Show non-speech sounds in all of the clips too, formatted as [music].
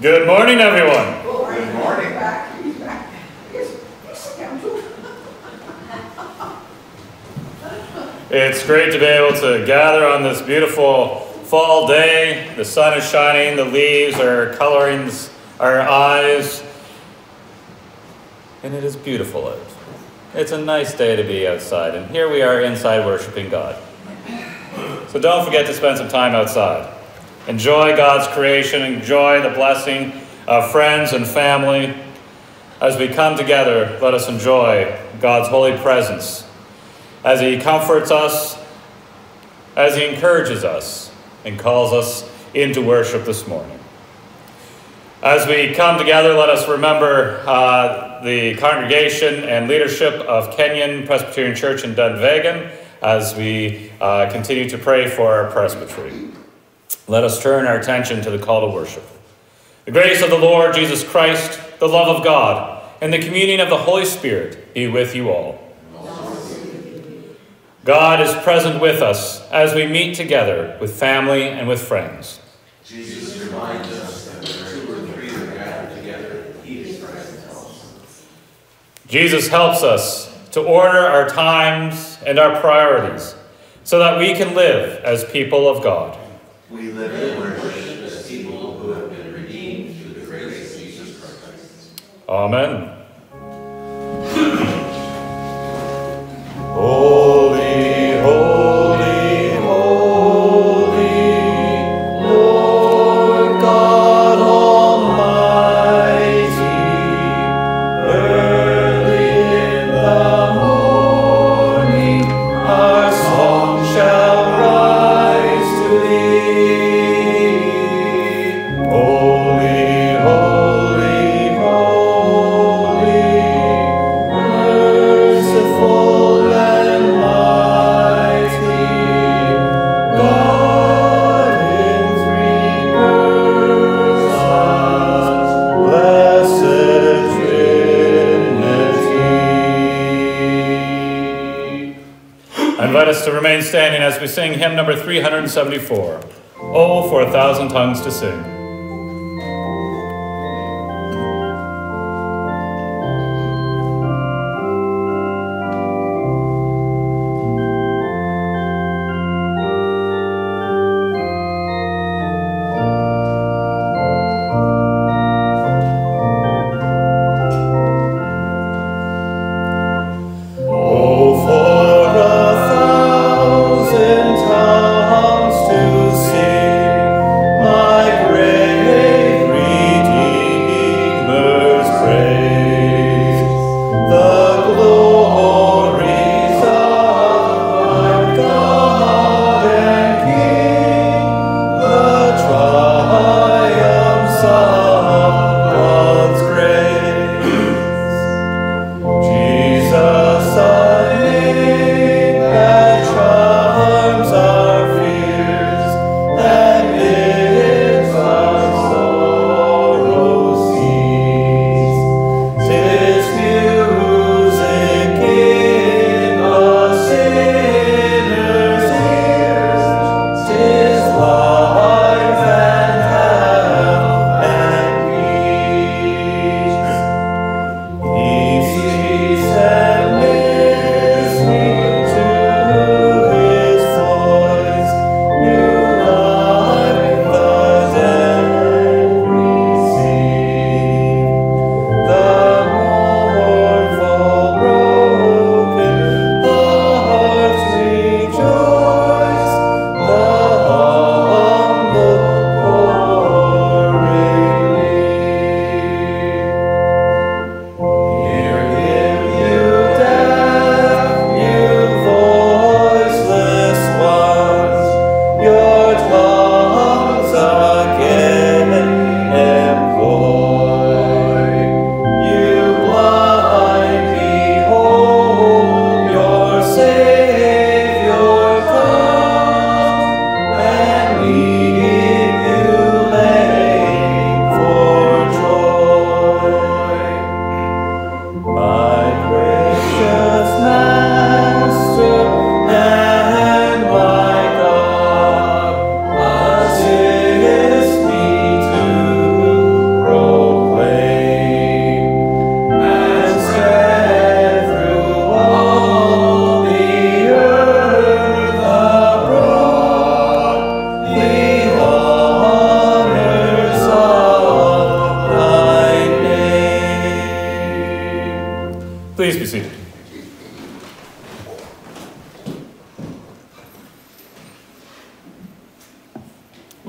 Good morning, everyone. Good morning. It's great to be able to gather on this beautiful fall day. The sun is shining, the leaves are coloring our eyes, and it is beautiful out. It's a nice day to be outside, and here we are inside worshiping God. So don't forget to spend some time outside. Enjoy God's creation, enjoy the blessing of friends and family. As we come together, let us enjoy God's holy presence as He comforts us, as He encourages us, and calls us into worship this morning. As we come together, let us remember uh, the congregation and leadership of Kenyon Presbyterian Church in Dunvegan as we uh, continue to pray for our presbytery. Let us turn our attention to the call to worship. The grace of the Lord Jesus Christ, the love of God, and the communion of the Holy Spirit be with you all. God is present with us as we meet together with family and with friends. Jesus reminds us that where two or three are gathered together, he is present Jesus helps us to order our times and our priorities so that we can live as people of God. We live in worship as people who have been redeemed through the grace of Jesus Christ. Amen. Standing as we sing hymn number 374, Oh, for a thousand tongues to sing.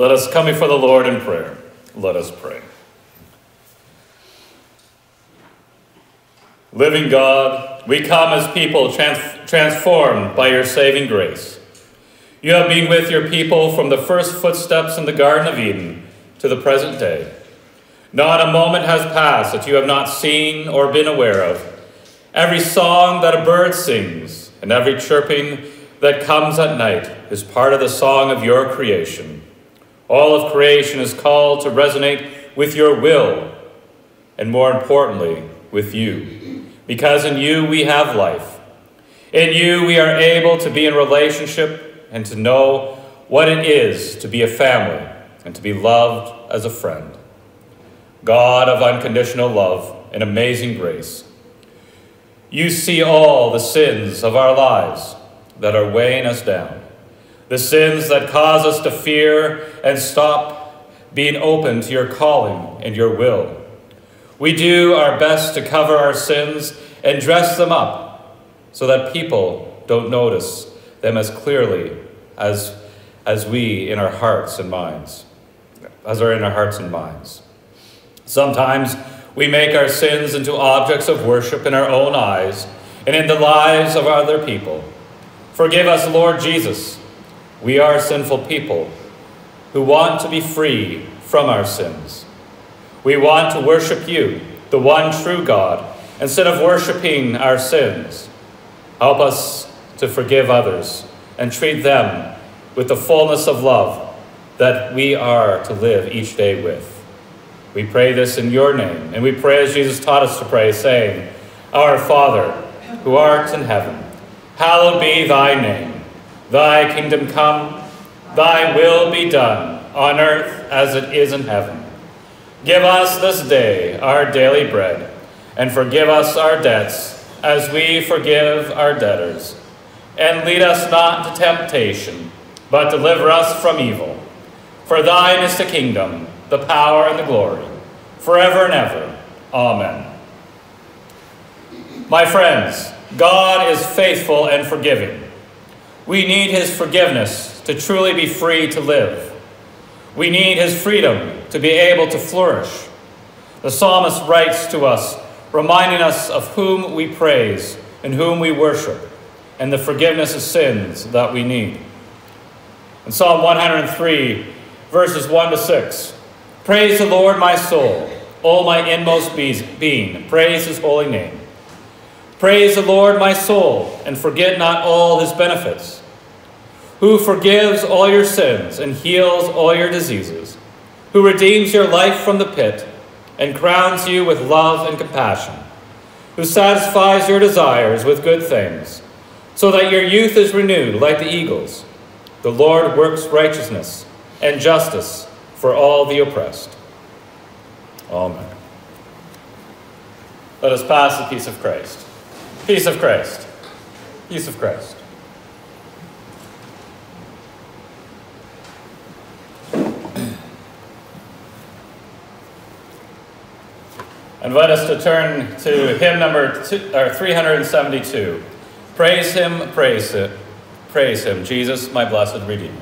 Let us come before the Lord in prayer. Let us pray. Living God, we come as people trans- transformed by your saving grace. You have been with your people from the first footsteps in the Garden of Eden to the present day. Not a moment has passed that you have not seen or been aware of. Every song that a bird sings and every chirping that comes at night is part of the song of your creation. All of creation is called to resonate with your will, and more importantly, with you. Because in you we have life. In you we are able to be in relationship and to know what it is to be a family and to be loved as a friend. God of unconditional love and amazing grace, you see all the sins of our lives that are weighing us down, the sins that cause us to fear and stop being open to your calling and your will. We do our best to cover our sins and dress them up so that people don't notice them as clearly as, as we in our hearts and minds, as are in our hearts and minds. Sometimes we make our sins into objects of worship in our own eyes and in the lives of other people. Forgive us, Lord Jesus. We are sinful people who want to be free from our sins. We want to worship you, the one true God, instead of worshiping our sins. Help us to forgive others and treat them with the fullness of love that we are to live each day with. We pray this in your name, and we pray as Jesus taught us to pray, saying, Our Father, who art in heaven, hallowed be thy name. Thy kingdom come, thy will be done, on earth as it is in heaven. Give us this day our daily bread, and forgive us our debts, as we forgive our debtors. And lead us not to temptation, but deliver us from evil. For thine is the kingdom, the power, and the glory, forever and ever. Amen. My friends, God is faithful and forgiving. We need his forgiveness to truly be free to live. We need his freedom to be able to flourish. The psalmist writes to us, reminding us of whom we praise and whom we worship, and the forgiveness of sins that we need. In Psalm 103, verses 1 to 6, Praise the Lord, my soul, all my inmost being. Praise his holy name. Praise the Lord, my soul, and forget not all his benefits, who forgives all your sins and heals all your diseases, who redeems your life from the pit and crowns you with love and compassion, who satisfies your desires with good things, so that your youth is renewed like the eagles. The Lord works righteousness and justice for all the oppressed. Amen. Let us pass the peace of Christ. Peace of Christ. Peace of Christ. I [clears throat] invite us to turn to hymn number two, or 372. Praise him, praise it, praise him, Jesus, my blessed Redeemer.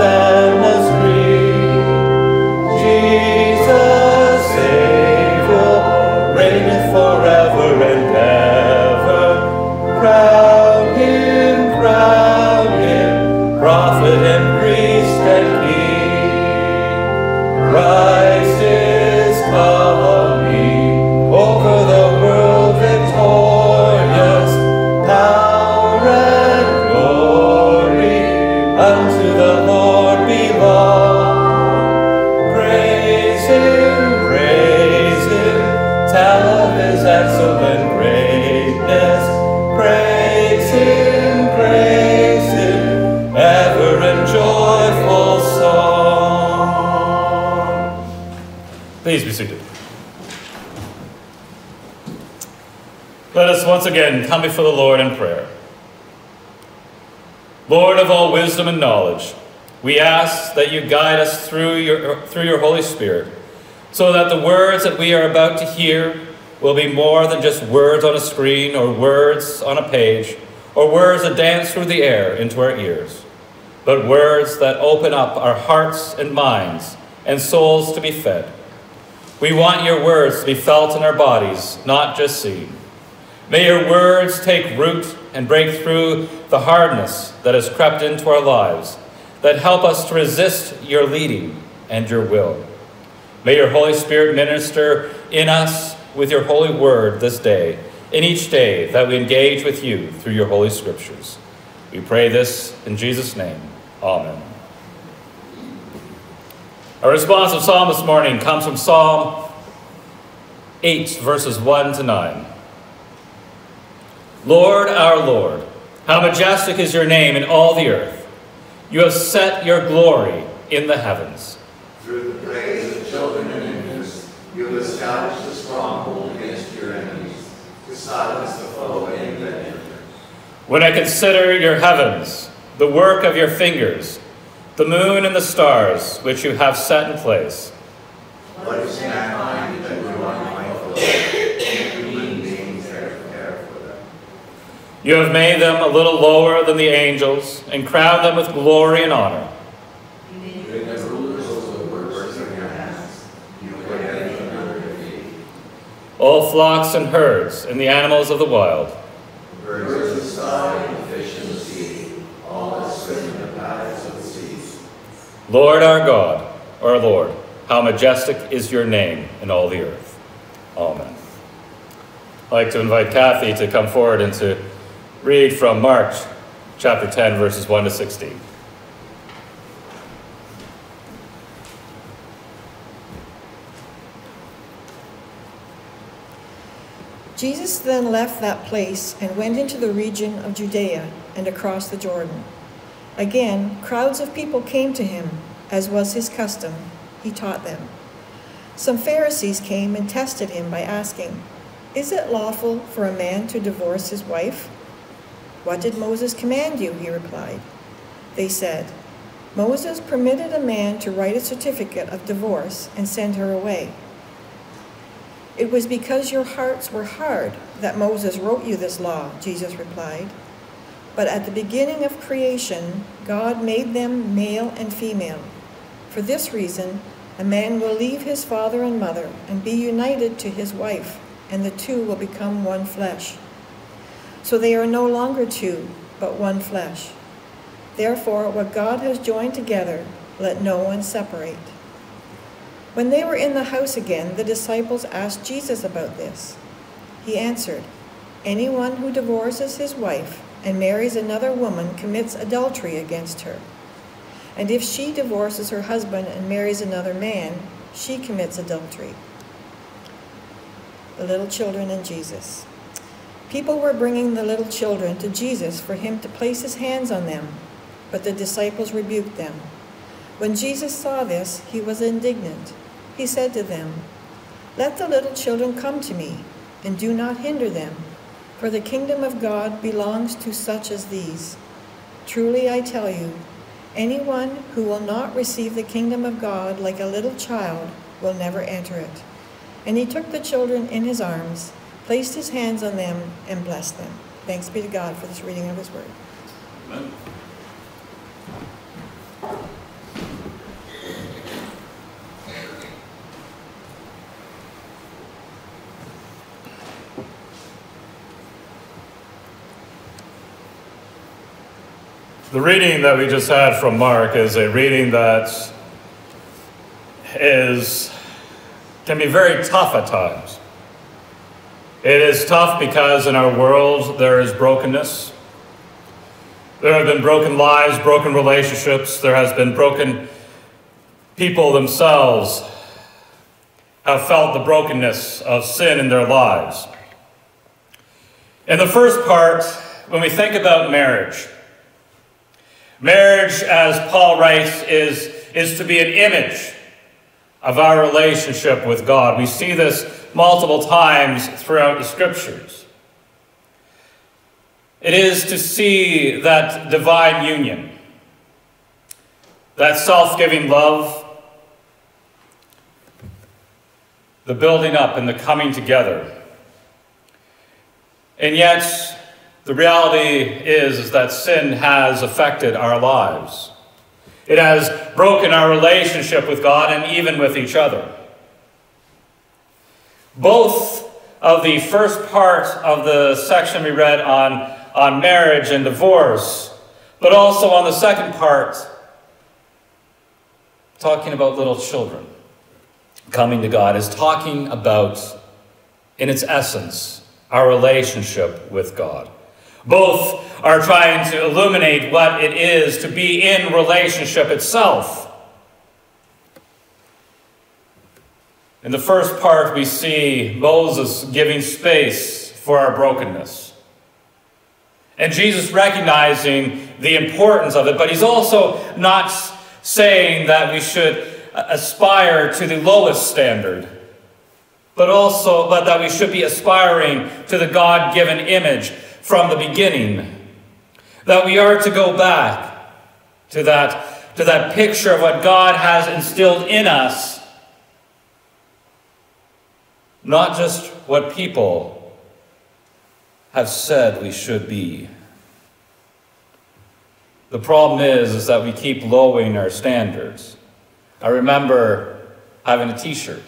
with Let us once again come before the Lord in prayer. Lord of all wisdom and knowledge, we ask that you guide us through your, through your Holy Spirit, so that the words that we are about to hear will be more than just words on a screen or words on a page or words that dance through the air into our ears, but words that open up our hearts and minds and souls to be fed. We want your words to be felt in our bodies, not just seen. May your words take root and break through the hardness that has crept into our lives, that help us to resist your leading and your will. May your Holy Spirit minister in us with your holy word this day, in each day that we engage with you through your holy scriptures. We pray this in Jesus' name. Amen. Our responsive psalm this morning comes from Psalm 8, verses 1 to 9. Lord, our Lord, how majestic is your name in all the earth. You have set your glory in the heavens. Through the praise of children and infants, you have established a stronghold against your enemies, to silence the foe and the enemy. When I consider your heavens, the work of your fingers, the moon and the stars which you have set in place, What is mankind that you are mindful of, and human beings that care for them? You have made them a little lower than the angels and crowned them with glory and honor. All flocks and herds and the animals of the wild, Birds of the sky and fish in the sea, all that swim in the paths of the seas. Lord our God, our Lord, how majestic is your name in all the earth. Amen. I'd like to invite Kathy to come forward and to read from Mark chapter 10, verses 1 to 16. Jesus then left that place and went into the region of Judea and across the Jordan. Again, crowds of people came to him, as was his custom. He taught them. Some Pharisees came and tested him by asking, Is it lawful for a man to divorce his wife? What did Moses command you? He replied. They said, Moses permitted a man to write a certificate of divorce and send her away. It was because your hearts were hard that Moses wrote you this law, Jesus replied. But at the beginning of creation, God made them male and female. For this reason, a man will leave his father and mother and be united to his wife, and the two will become one flesh. So they are no longer two, but one flesh. Therefore, what God has joined together, let no one separate. When they were in the house again, the disciples asked Jesus about this. He answered, Anyone who divorces his wife and marries another woman commits adultery against her. And if she divorces her husband and marries another man, she commits adultery. The little children and Jesus. People were bringing the little children to Jesus for him to place his hands on them, but the disciples rebuked them. When Jesus saw this, he was indignant. He said to them, Let the little children come to me, and do not hinder them, for the kingdom of God belongs to such as these. Truly I tell you, anyone who will not receive the kingdom of God like a little child will never enter it. And he took the children in his arms, placed his hands on them, and blessed them. Thanks be to God for this reading of his word. Amen. The reading that we just had from Mark is a reading that is can be very tough at times. It is tough because in our world there is brokenness. There have been broken lives, broken relationships, there has been broken people themselves have felt the brokenness of sin in their lives. In the first part, when we think about marriage, marriage, as Paul writes, is, is to be an image of our relationship with God. We see this multiple times throughout the scriptures. It is to see that divine union, that self giving love, the building up and the coming together. And yet, the reality is, is that sin has affected our lives. It has broken our relationship with God and even with each other. Both of the first part of the section we read on, on marriage and divorce, but also on the second part, talking about little children coming to God, is talking about, in its essence, our relationship with God. Both are trying to illuminate what it is to be in relationship itself. In the first part, we see Moses giving space for our brokenness. And Jesus recognizing the importance of it, but he's also not saying that we should aspire to the lowest standard, but also but that we should be aspiring to the God-given image from the beginning. That we are to go back to that, to that picture of what God has instilled in us, not just what people have said we should be. The problem is, is that we keep lowering our standards. I remember having a t-shirt.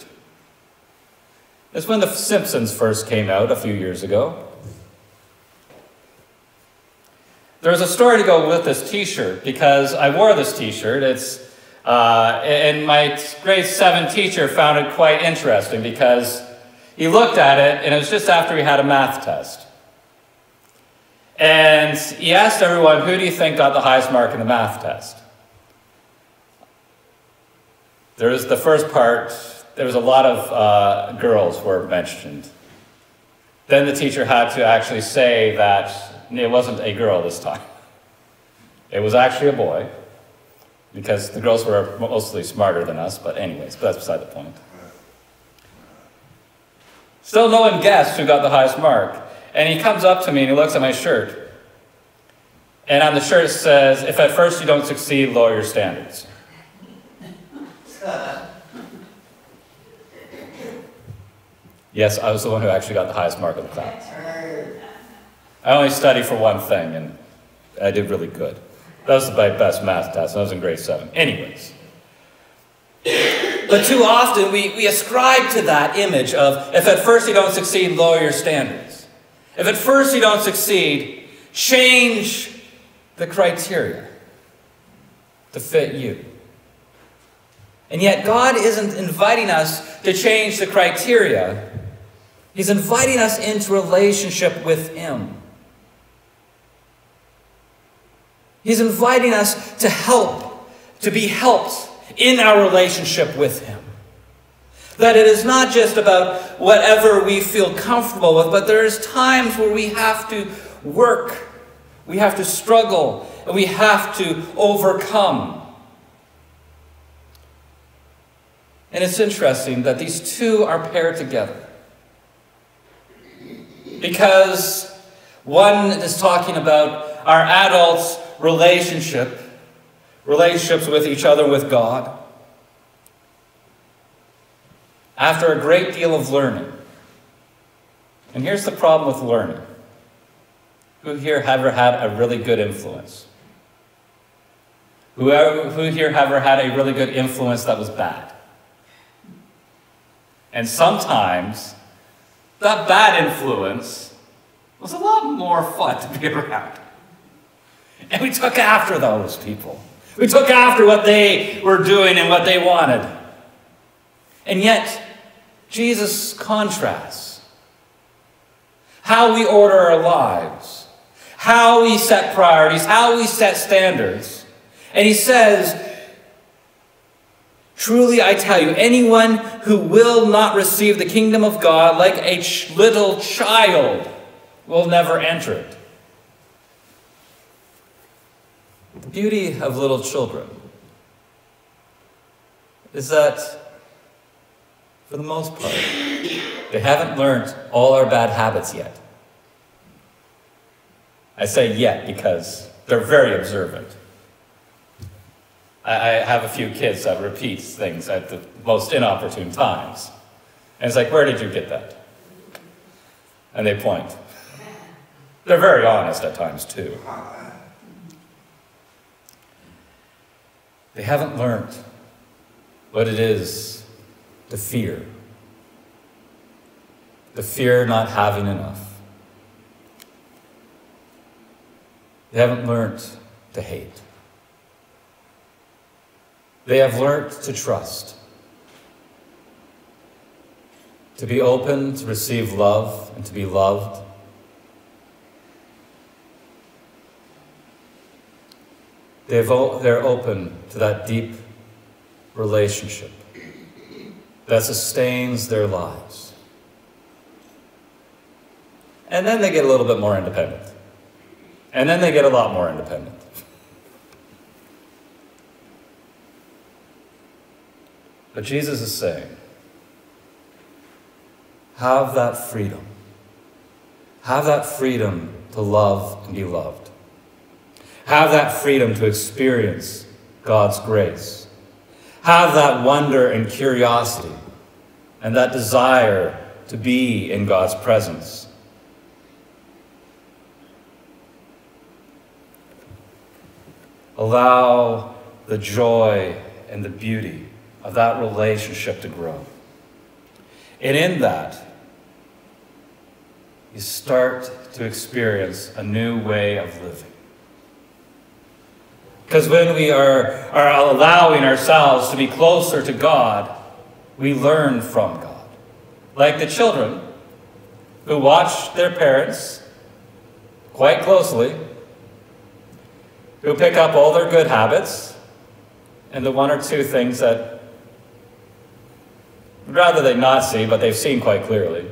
It's when The Simpsons first came out a few years ago. There's a story to go with this T-shirt because I wore this T-shirt. It's uh, and my grade seven teacher found it quite interesting because he looked at it and it was just after he had a math test. And he asked everyone, who do you think got the highest mark in the math test? There was the first part, there was a lot of uh, girls were mentioned. Then the teacher had to actually say that it wasn't a girl this time. It was actually a boy, because the girls were mostly smarter than us, but anyways, but that's beside the point. Still no one guessed who got the highest mark. And he comes up to me and he looks at my shirt. And on the shirt it says, if at first you don't succeed, lower your standards. yes, I was the one who actually got the highest mark of the class. I only studied for one thing, and I did really good. That was my best math test, and I was in grade seven. Anyways. But too often we, we ascribe to that image of if at first you don't succeed, lower your standards. If at first you don't succeed, change the criteria to fit you. And yet, God isn't inviting us to change the criteria, He's inviting us into relationship with Him. He's inviting us to help, to be helped in our relationship with Him. That it is not just about whatever we feel comfortable with, but there's times where we have to work, we have to struggle, and we have to overcome. And it's interesting that these two are paired together. Because one is talking about our adults' relationship, relationships with each other, with God. After a great deal of learning. And here's the problem with learning. Who here ever had a really good influence? Who, who here ever had a really good influence that was bad? And sometimes that bad influence was a lot more fun to be around. And we took after those people. We took after what they were doing and what they wanted. And yet, Jesus contrasts how we order our lives, how we set priorities, how we set standards. And he says, Truly I tell you, anyone who will not receive the kingdom of God like a little child will never enter it. The beauty of little children is that, for the most part, they haven't learned all our bad habits yet. I say yet because they're very observant. I, have a few kids that repeat things at the most inopportune times. And it's like, where did you get that? And they point. They're very honest at times, too. They haven't learned what it is to fear. The fear not having enough. They haven't learned to hate. They have learned to trust, to be open to receive love and to be loved. They've, they're open to that deep relationship that sustains their lives. And then they get a little bit more independent. And then they get a lot more independent. But Jesus is saying, have that freedom. Have that freedom to love and be loved. Have that freedom to experience God's grace. Have that wonder and curiosity and that desire to be in God's presence. Allow the joy and the beauty of that relationship to grow. And in that, you start to experience a new way of living. Because when we are, are allowing ourselves to be closer to God, we learn from God. Like the children who watch their parents quite closely, who pick up all their good habits and the one or two things that rather they not see, but they've seen quite clearly.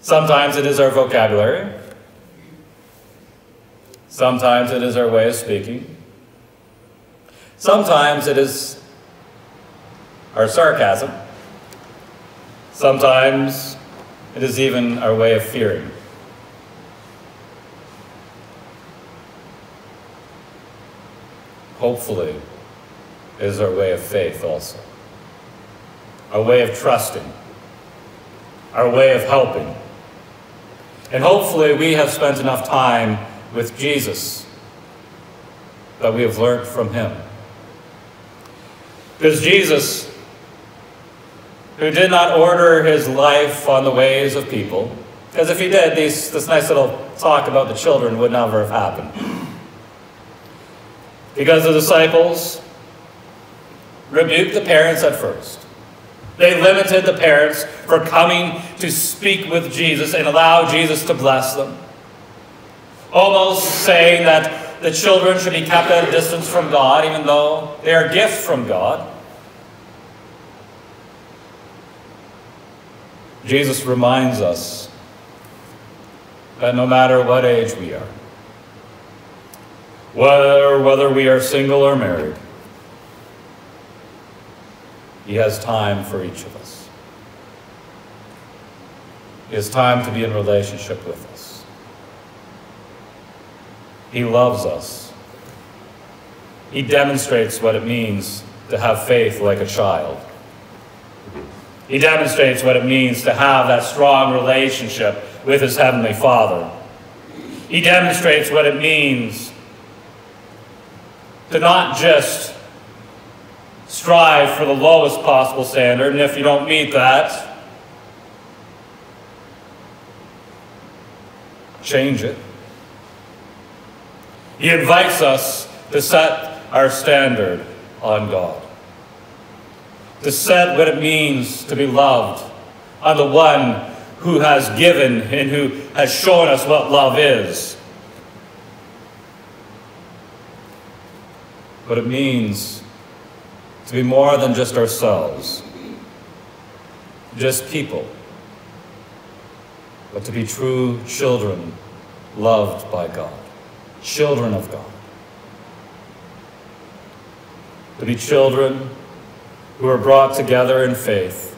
Sometimes it is our vocabulary. Sometimes it is our way of speaking. Sometimes it is our sarcasm. Sometimes it is even our way of fearing. Hopefully, it is our way of faith also our way of trusting, our way of helping. And hopefully we have spent enough time with Jesus that we have learned from him. Because Jesus, who did not order his life on the ways of people, because if he did, these, this nice little talk about the children would never have happened. Because the disciples rebuked the parents at first. They limited the parents for coming to speak with Jesus and allow Jesus to bless them. Almost saying that the children should be kept at a distance from God, even though they are a gift from God. Jesus reminds us that no matter what age we are, whether, whether we are single or married, He has time for each of us. He has time to be in relationship with. He loves us. He demonstrates what it means to have faith like a child. He demonstrates what it means to have that strong relationship with his Heavenly Father. He demonstrates what it means to not just strive for the lowest possible standard, and if you don't meet that, change it. He invites us to set our standard on God, to set what it means to be loved on the one who has given and who has shown us what love is. What it means to be more than just ourselves, just people, but to be true children loved by God, children of God. To be children who are brought together in faith,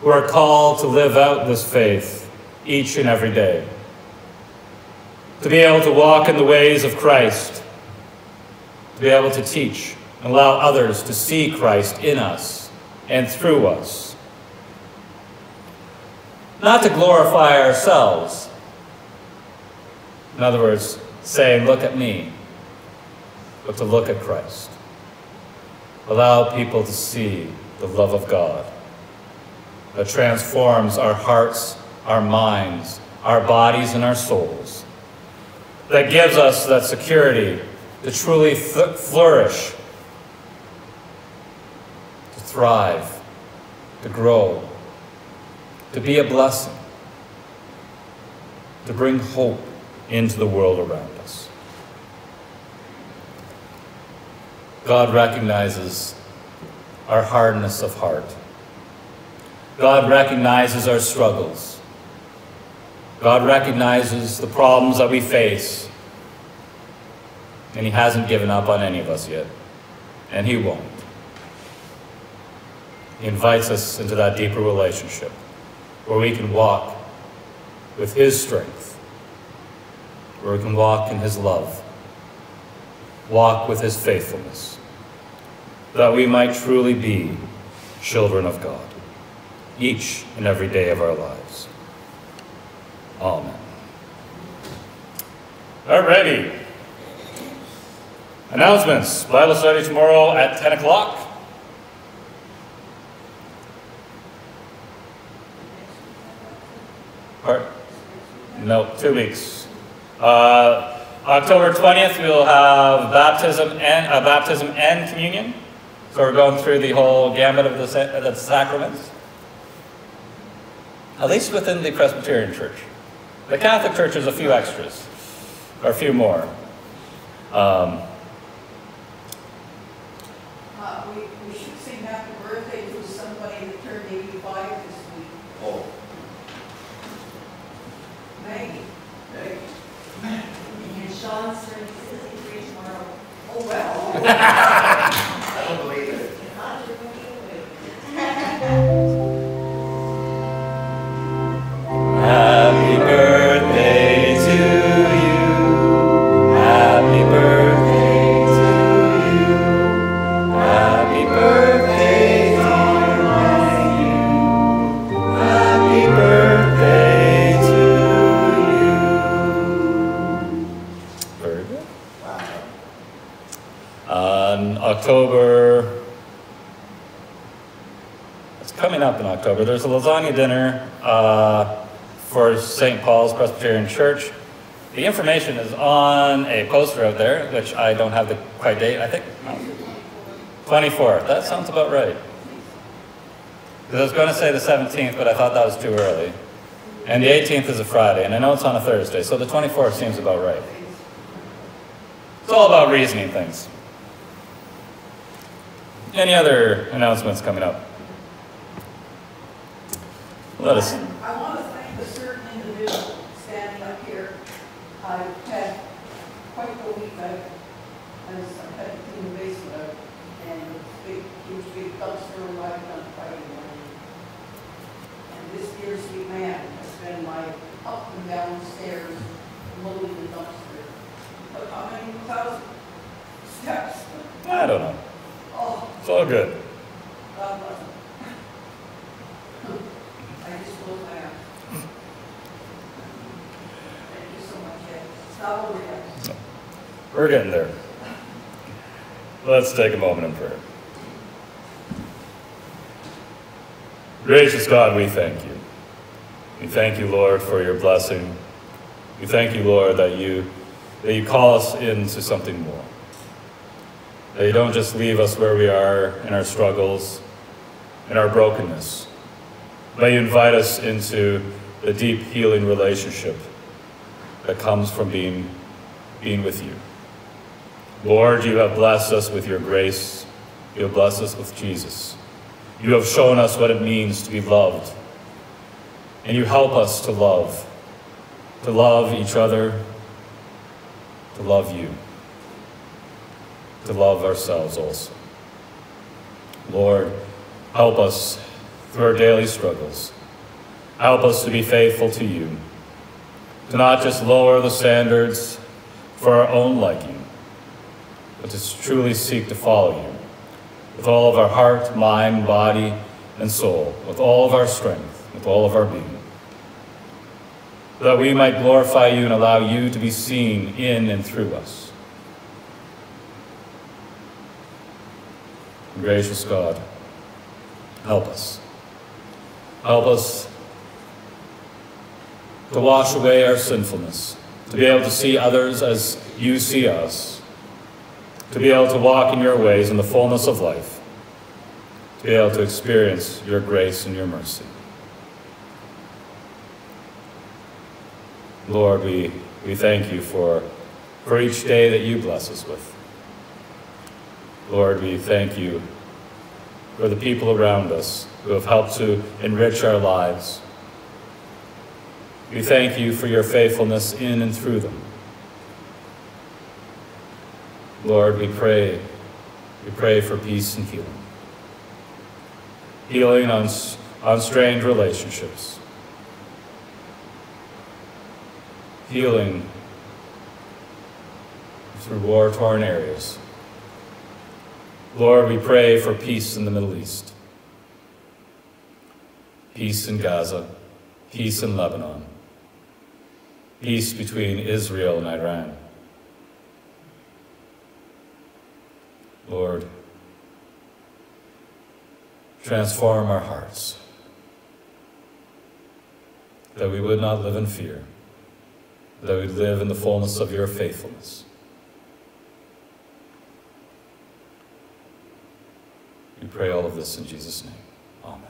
who are called to live out this faith each and every day, to be able to walk in the ways of Christ, to be able to teach and allow others to see Christ in us and through us. Not to glorify ourselves. In other words, saying, Look at me, but to look at Christ. Allow people to see the love of God that transforms our hearts, our minds, our bodies, and our souls. That gives us that security to truly flourish to thrive, to grow, to be a blessing, to bring hope into the world around us. God recognizes our hardness of heart. God recognizes our struggles. God recognizes the problems that we face. And He hasn't given up on any of us yet. And He won't. He invites us into that deeper relationship where we can walk with His strength, where we can walk in His love, walk with His faithfulness, that we might truly be children of God, each and every day of our lives. Amen. Alrighty. Announcements. Bible study tomorrow at 10 o'clock. No, two weeks. Uh, October 20th, we'll have baptism and uh, baptism and communion. So we're going through the whole gamut of the, the sacraments. At least within the Presbyterian Church. The Catholic Church is a few extras, or a few more. Um, uh, we, we should sing happy birthday to somebody that turned 85 this week. Oh, Maggie. hey, 63 tomorrow. Oh, well. [laughs] October it's coming up in October. There's a lasagna dinner uh, for St. Paul's Presbyterian Church. The information is on a poster out there, which I don't have the quite date. I think no, 24th. That sounds about right. Because I was going to say the 17th, but I thought that was too early. And the 18th is a Friday, and I know it's on a Thursday, so the 24th seems about right. It's all about reasoning things. Any other announcements coming up? Let us. I want to thank a certain individual standing up here. I've had quite a week, I, as I had clean the basement and it's big, huge big dumpster arrived on Friday morning. And this dear sweet man has been my up and down stairs loading the dumpster. But how many thousand steps? I don't know. It's all good. We're getting there. Let's take a moment in prayer. Gracious God, we thank you. We thank you, Lord, for your blessing. We thank you, Lord, that you that you call us into something more. That you don't just leave us where we are in our struggles, in our brokenness. But you invite us into the deep healing relationship that comes from being, being with you. Lord, you have blessed us with your grace. You have blessed us with Jesus. You have shown us what it means to be loved. And you help us to love, to love each other, to love you, to love ourselves also. Lord, help us through our daily struggles. Help us to be faithful to you, to not just lower the standards for our own liking, but to truly seek to follow you with all of our heart, mind, body, and soul, with all of our strength, with all of our being. That we might glorify you and allow you to be seen in and through us. Gracious God, help us. Help us to wash away our sinfulness, to be able to see others as you see us, to be able to walk in your ways in the fullness of life, to be able to experience your grace and your mercy. Lord, we, we thank you for, for each day that you bless us with. Lord, we thank you for the people around us who have helped to enrich our lives. We thank you for your faithfulness in and through them. Lord, we pray, we pray for peace and healing. Healing on, on strained relationships. Healing through war-torn areas. Lord, we pray for peace in the Middle East, peace in Gaza, peace in Lebanon, peace between Israel and Iran. Lord, transform our hearts, that we would not live in fear, that we live in the fullness of your faithfulness. We pray all of this in Jesus' name. Amen.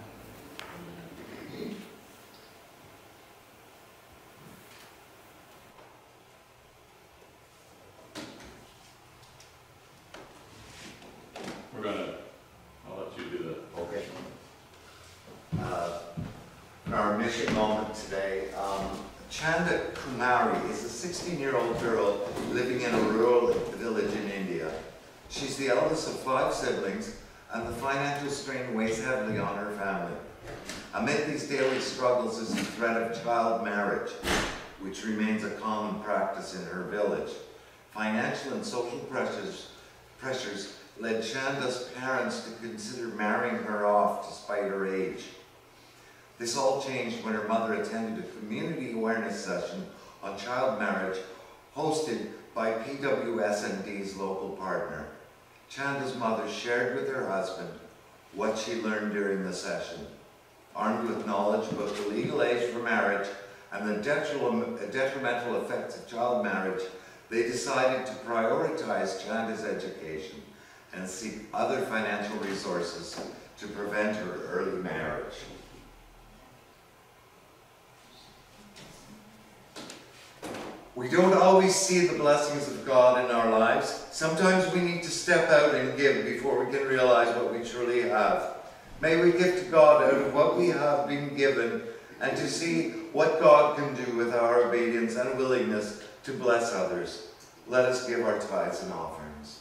We're gonna, I'll let you do the. Okay. Uh, Our mission moment today, um, Chanda Kumari is a 16-year-old girl living in a rural village in India. She's the eldest of five siblings, and the financial strain weighs heavily on her family. Amid these daily struggles is the threat of child marriage, which remains a common practice in her village. Financial and social pressures, pressures led Chanda's parents to consider marrying her off despite her age. This all changed when her mother attended a community awareness session on child marriage hosted by PWS&D's local partner. Chanda's mother shared with her husband what she learned during the session. Armed with knowledge about the legal age for marriage and the detri- detrimental effects of child marriage, they decided to prioritize Chanda's education and seek other financial resources to prevent her early marriage. We don't always see the blessings of God in our lives. Sometimes we need to step out and give before we can realize what we truly have. May we give to God out of what we have been given and to see what God can do with our obedience and willingness to bless others. Let us give our tithes and offerings.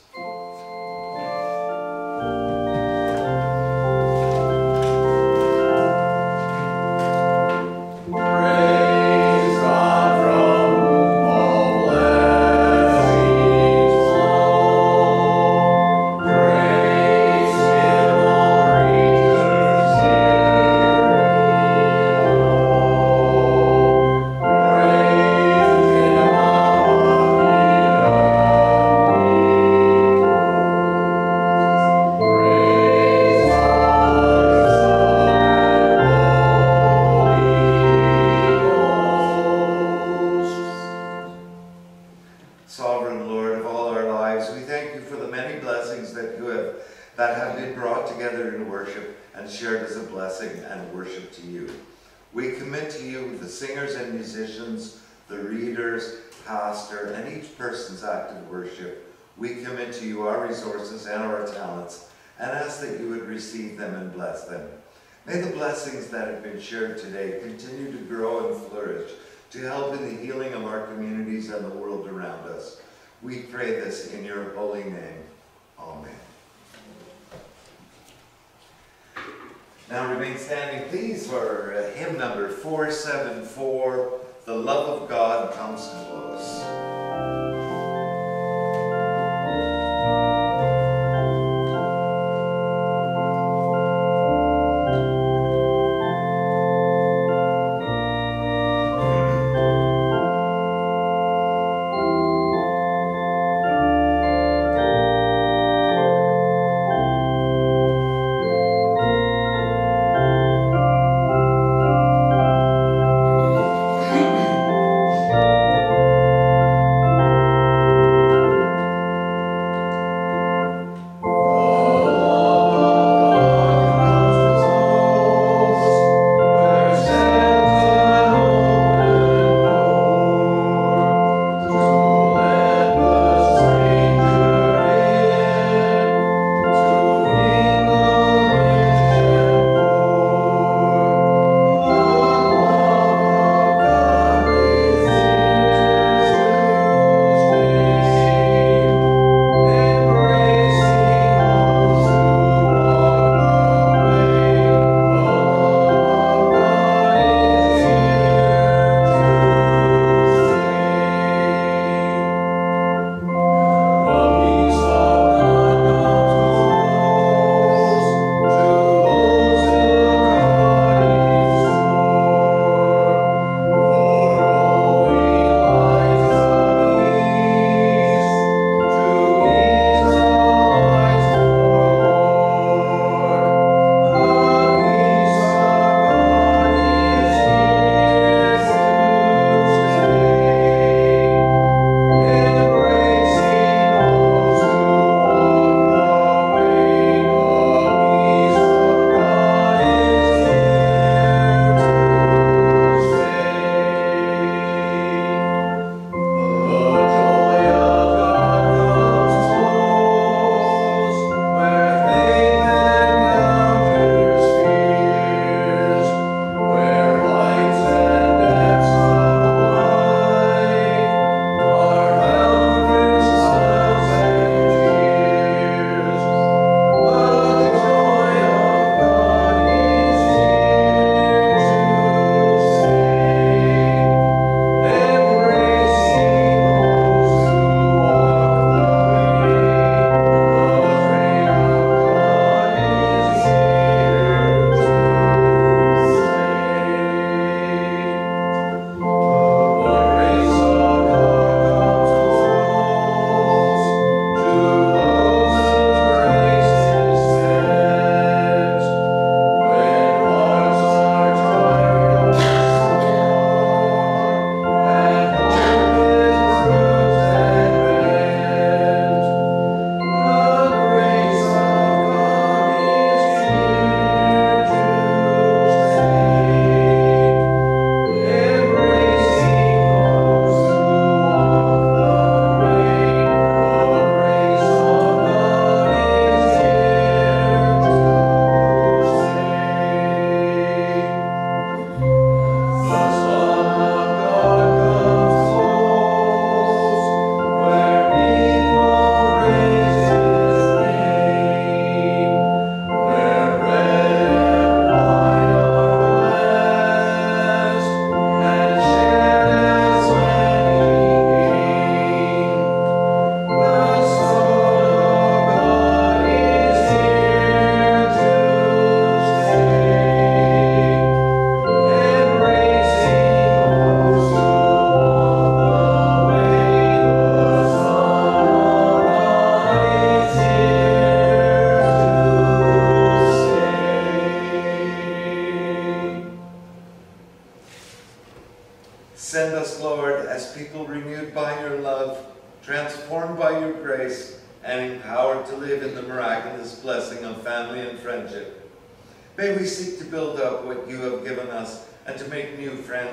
Now remain standing, please, for hymn number 474, The Love of God Comes Close.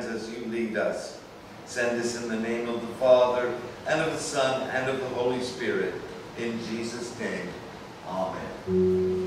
As you lead us. Send us in the name of the Father, and of the Son, and of the Holy Spirit. In Jesus' name, Amen.